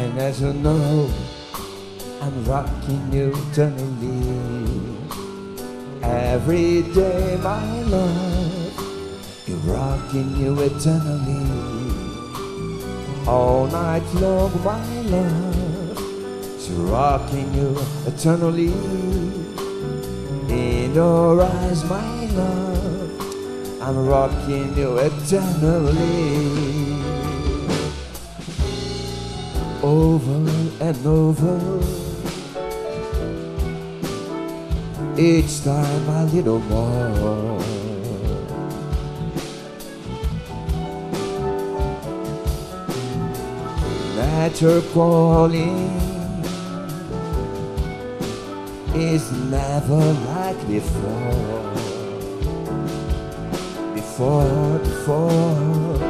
And as you know, I'm rocking you eternally. Every day, my love, you're rocking you eternally. All night long, my love, she's rocking you eternally. In your eyes, my love, I'm rocking you eternally. Over and over. Each time a little more. That you're calling is never like before. Before, before.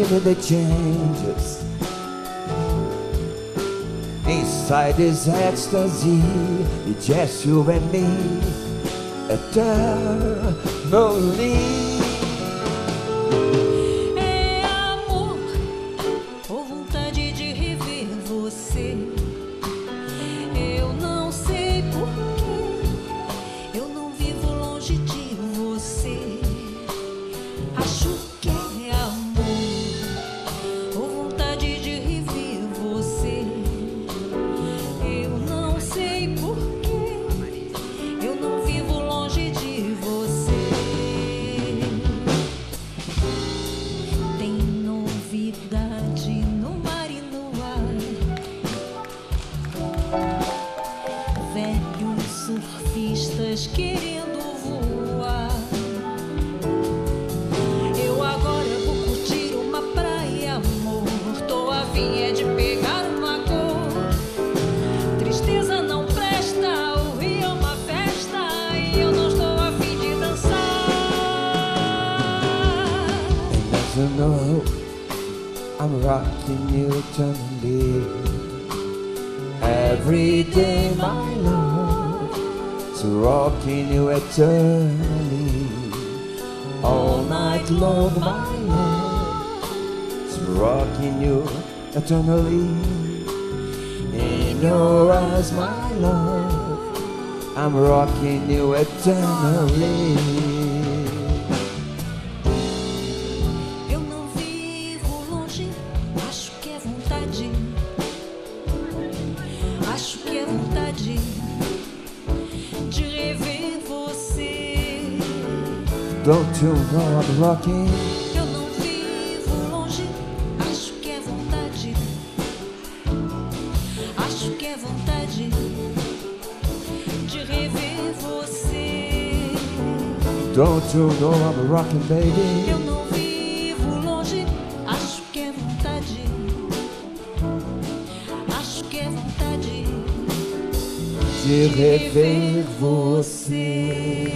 Feeling the changes inside this ecstasy. It's just you and me, eternally. You know, I'm rocking you eternally. Every day, my love, so rocking you eternally. All night long, my love, so rocking you eternally. In your eyes, my love, I'm rocking you eternally. Vontade de rever você. Don't you know I'm rocking? Eu não vivo longe, acho que é vontade. Acho que é vontade de rever você. Don't you know I'm rocking, baby? De rever você.